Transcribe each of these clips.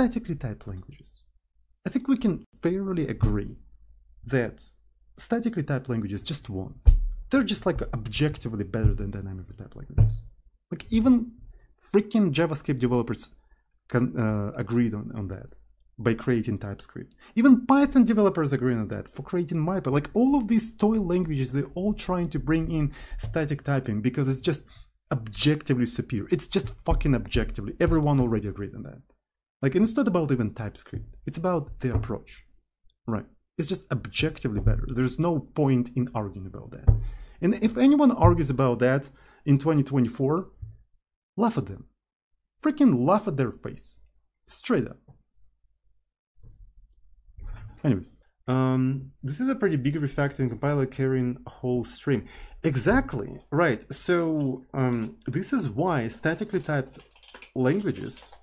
statically typed languages. I think we can fairly agree that statically typed languages just won. They're just like objectively better than dynamically typed languages. Like even freaking JavaScript developers can uh, agreed on, on that by creating TypeScript. Even Python developers agree on that for creating MyPy. Like all of these toy languages, they're all trying to bring in static typing because it's just objectively superior. It's just fucking objectively. Everyone already agreed on that. Like it's not about even TypeScript. It's about the approach, right? It's just objectively better. There's no point in arguing about that. And if anyone argues about that in 2024, laugh at them. Freaking laugh at their face. Straight up. Anyways, um, this is a pretty big refactoring compiler carrying a whole stream. Exactly, right. So um, this is why statically typed languages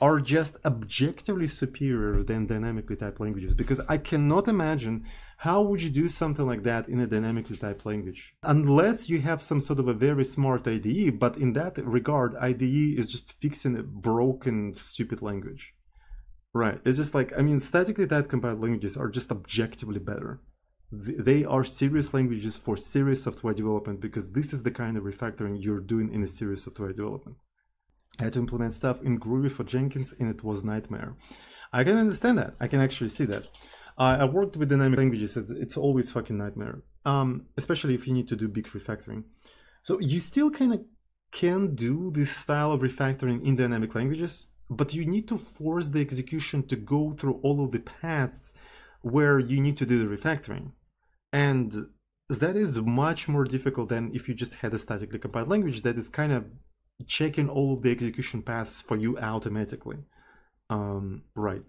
are just objectively superior than dynamically typed languages. Because I cannot imagine how would you do something like that in a dynamically typed language? Unless you have some sort of a very smart IDE but in that regard IDE is just fixing a broken stupid language. Right. It's just like I mean statically typed compiled languages are just objectively better. They are serious languages for serious software development because this is the kind of refactoring you're doing in a serious software development I had to implement stuff in Groovy for Jenkins and it was nightmare. I can understand that. I can actually see that. Uh, I worked with dynamic languages. It's, always fucking nightmare, um, especially if you need to do big refactoring. So you still kind of can do this style of refactoring in dynamic languages, but you need to force the execution to go through all of the paths where you need to do the refactoring. And that is much more difficult than if you just had a statically compiled language that is kind of checking all the execution paths for you automatically. Um, right.